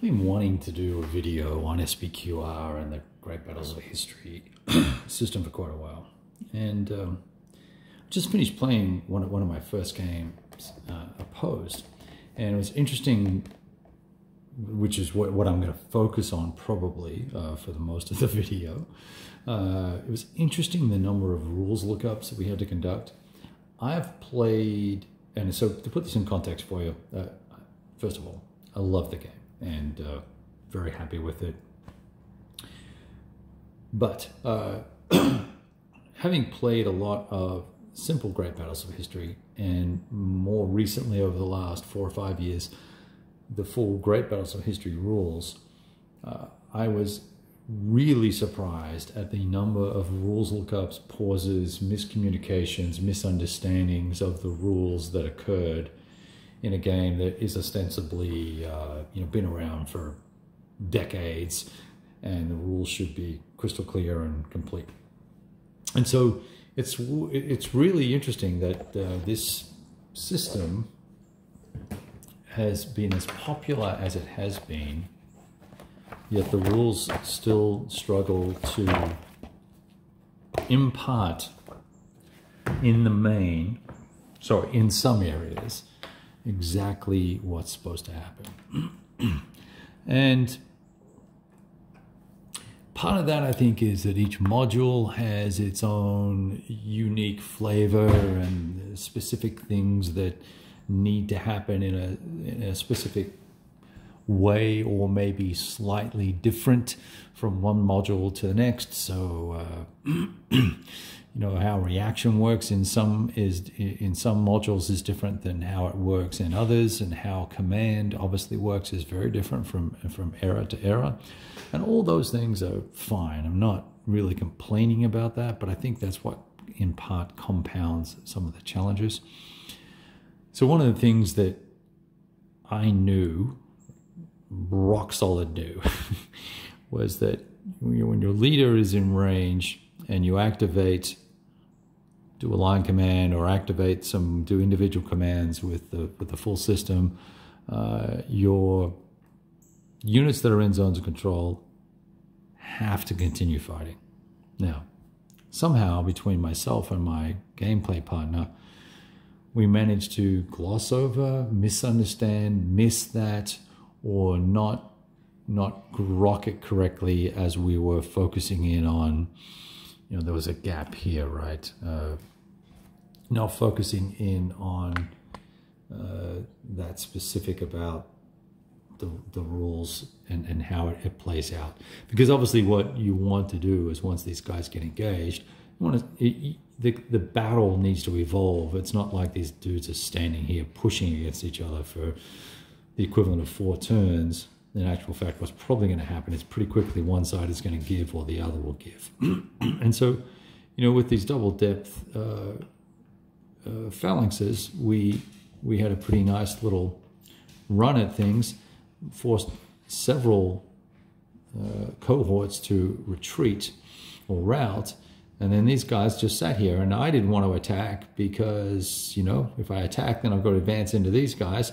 I've been wanting to do a video on SPQR and the Great Battles of History system for quite a while. And um, just finished playing one of, one of my first games, uh, Opposed. And it was interesting, which is what, what I'm going to focus on probably uh, for the most of the video. Uh, it was interesting the number of rules lookups that we had to conduct. I've played, and so to put this in context for you, uh, first of all, I love the game and uh, very happy with it. But uh, having played a lot of simple great battles of history, and more recently over the last four or five years, the full great battles of history rules, uh, I was really surprised at the number of rules lookups, pauses, miscommunications, misunderstandings of the rules that occurred in a game that is ostensibly uh, you know been around for decades, and the rules should be crystal clear and complete. And so it's it's really interesting that uh, this system has been as popular as it has been, yet the rules still struggle to impart in the main, sorry, in some areas, exactly what's supposed to happen. and part of that, I think, is that each module has its own unique flavor and specific things that need to happen in a, in a specific way or maybe slightly different from one module to the next. So, uh, you know how reaction works in some is in some modules is different than how it works in others and how command obviously works is very different from from error to error. And all those things are fine. I'm not really complaining about that but i think that's what in part compounds some of the challenges. So one of the things that i knew rock solid knew was that when your leader is in range and you activate do a line command or activate some do individual commands with the with the full system uh, your units that are in zones of control have to continue fighting. Now somehow between myself and my gameplay partner we managed to gloss over misunderstand miss that or not not grok it correctly as we were focusing in on you know, there was a gap here, right? Uh, now focusing in on uh, that specific about the, the rules and, and how it, it, plays out. Because obviously what you want to do is once these guys get engaged, you want to, it, the, the battle needs to evolve. It's not like these dudes are standing here pushing against each other for the equivalent of four turns in actual fact, what's probably going to happen is pretty quickly one side is going to give or the other will give. and so, you know, with these double depth uh, uh, phalanxes, we we had a pretty nice little run at things, forced several uh, cohorts to retreat or rout. And then these guys just sat here, and I didn't want to attack because, you know, if I attack, then I've got to advance into these guys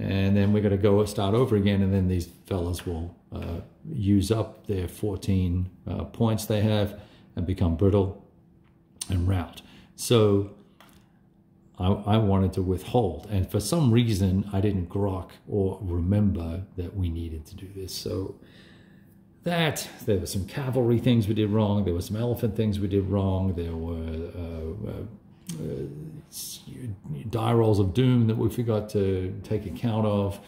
and then we're going to go start over again and then these fellas will uh, use up their 14 uh, points they have and become brittle and rout. So I, I, wanted to withhold and for some reason i didn't grok or remember that we needed to do this. So that there were some cavalry things we did wrong there were some elephant things we did wrong there were uh, uh die rolls of doom that we forgot to take account of,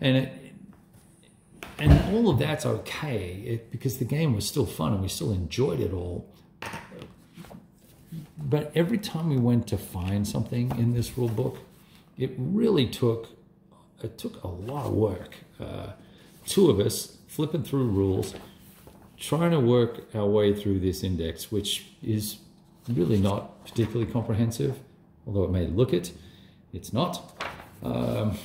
and it, and all of that's okay it, because the game was still fun and we still enjoyed it all. But every time we went to find something in this rule book, it really took it took a lot of work. Uh, two of us flipping through rules, trying to work our way through this index, which is really not particularly comprehensive, although it may look it, it's not. Um,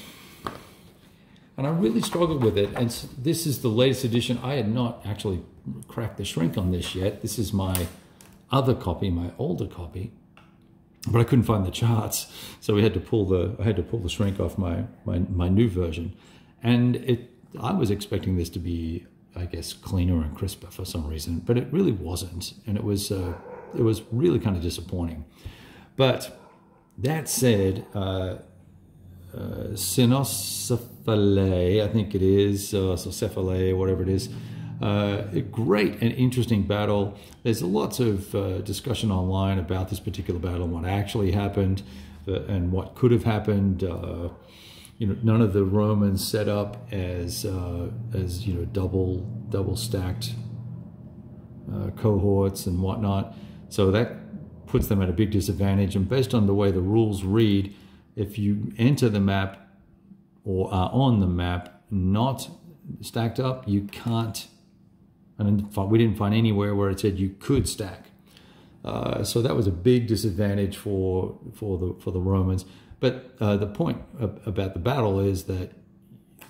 and I really struggled with it. And this is the latest edition. I had not actually cracked the shrink on this yet. This is my other copy, my older copy, but I couldn't find the charts, so we had to pull the I had to pull the shrink off my my, my new version, and it I was expecting this to be, I guess, cleaner and crisper for some reason, but it really wasn't, and it was uh, it was really kind of disappointing. But that said, uh, uh, I think it is, uh, Cephalae, whatever it is. Uh, a great and interesting battle. There's lots of uh, discussion online about this particular battle and what actually happened uh, and what could have happened. Uh, you know, none of the Romans set up as uh, as you know double double stacked cohorts and whatnot, so that puts them at a big disadvantage. And based on the way the rules read, if you enter the map or are on the map not stacked up, you can't. And we didn't find anywhere where it said you could stack. Uh, so that was a big disadvantage for for the for the Romans. But uh, the point about the battle is that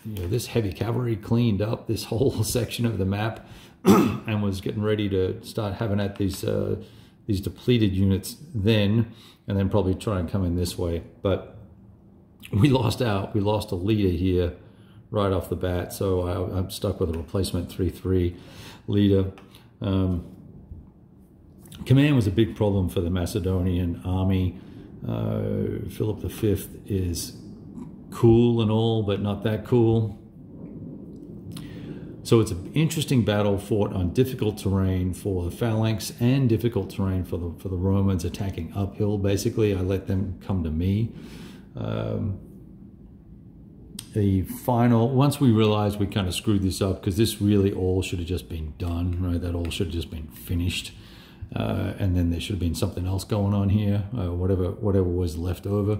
you know this heavy cavalry cleaned up this whole section of the map and was getting ready to start having at these uh, these depleted units then, and then probably try and come in this way. But we lost out. We lost a leader here right off the bat, so I, am stuck with a replacement 3-3 leader. Um, command was a big problem for the Macedonian army. Uh, Philip V is cool and all, but not that cool. So it's an interesting battle fought on difficult terrain for the phalanx and difficult terrain for the for the Romans attacking uphill. Basically, I let them come to me. Um, the final, once we realized we kind of screwed this up, because this really all should have just been done, right? That all should have just been finished. Uh, and then there should have been something else going on here, uh, whatever whatever was left over.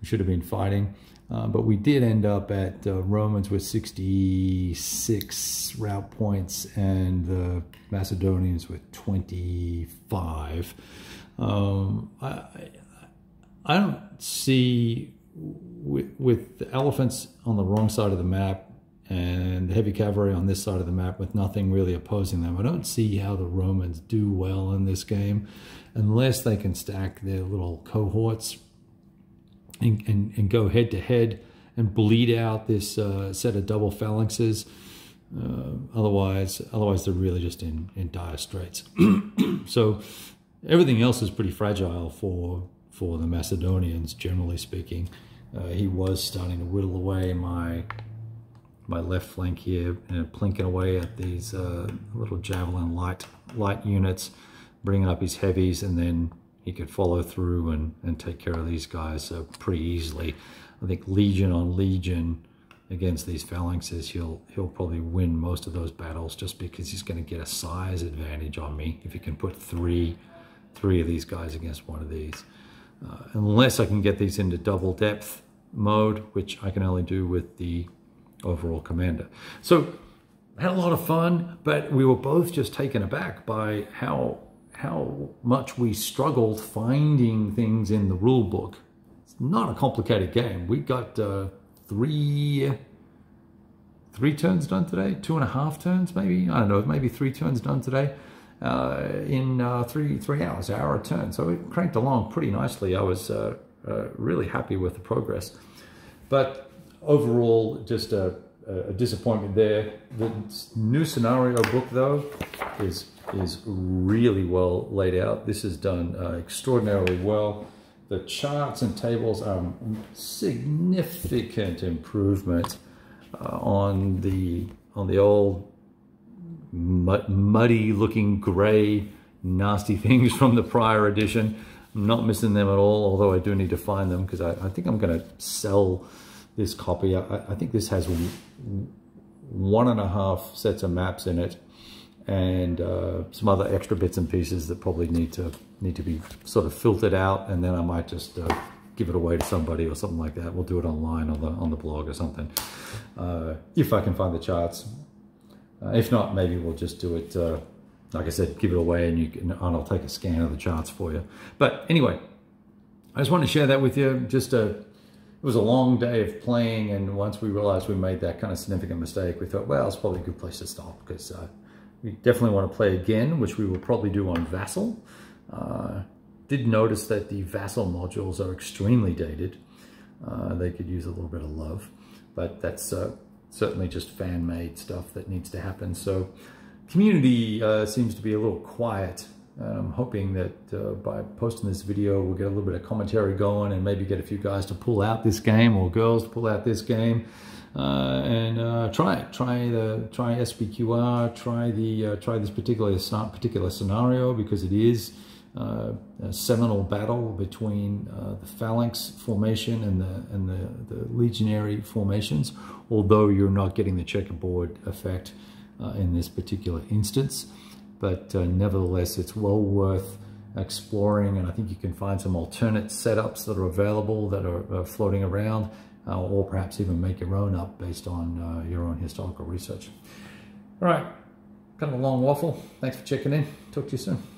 We should have been fighting. Uh, but we did end up at uh, Romans with 66 rout points and the Macedonians with 25. Um, I, I don't see, with, with the elephants on the wrong side of the map and the heavy cavalry on this side of the map with nothing really opposing them. I don't see how the Romans do well in this game unless they can stack their little cohorts and, and, and go head to head and bleed out this uh, set of double phalanxes. Uh, otherwise, otherwise they're really just in, in dire straits. so everything else is pretty fragile for for the Macedonians, generally speaking. Uh, he was starting to whittle away my my left flank here, and plinking away at these uh, little javelin light light units, bringing up his heavies, and then he could follow through and, and take care of these guys uh, pretty easily. I think legion on legion against these phalanxes, he'll he'll probably win most of those battles just because he's going to get a size advantage on me if he can put three three of these guys against one of these. Uh, unless I can get these into double depth mode, which I can only do with the overall commander. So had a lot of fun, but we were both just taken aback by how how much we struggled finding things in the rule book. It's not a complicated game. We got uh, three three turns done today, two and a half turns maybe. I don't know, maybe three turns done today uh, in uh, three three hours, hour a turn. So it cranked along pretty nicely. I was uh, uh, really happy with the progress. But overall, just a, a disappointment there. The new scenario book, though, is is really well laid out. This is done uh, extraordinarily well. The charts and tables are significant improvement uh, on the on the old muddy looking gray nasty things from the prior edition. I'm not missing them at all, although I do need to find them because I, I, think I'm going to sell this copy. I, I, think this has one and a half sets of maps in it and uh, some other extra bits and pieces that probably need to need to be sort of filtered out and then I might just uh, give it away to somebody or something like that. We'll do it online on the on the blog or something uh, if I can find the charts. Uh, if not, maybe we'll just do it. Uh, like I said, give it away and you can, and I'll take a scan of the charts for you. But anyway, I just want to share that with you. Just a, it was a long day of playing, and once we realized we made that kind of significant mistake, we thought, well, it's probably a good place to stop because uh, we definitely want to play again, which we will probably do on Vassal. Uh, did notice that the Vassal modules are extremely dated. Uh, they could use a little bit of love, but that's uh, certainly just fan-made stuff that needs to happen. So community uh, seems to be a little quiet. I'm hoping that uh, by posting this video, we'll get a little bit of commentary going and maybe get a few guys to pull out this game or girls to pull out this game uh, and uh, try it. Try the try SPQR. Try the uh, try this particular particular scenario because it is uh, a seminal battle between uh, the phalanx formation and the and the, the, legionary formations. Although you're not getting the checkerboard effect uh, in this particular instance, but nevertheless, it's well worth exploring and I think you can find some alternate setups that are available that are, are floating around uh, or perhaps even make your own up based on uh, your own historical research. All right, kind of a long waffle. Thanks for checking in. Talk to you soon.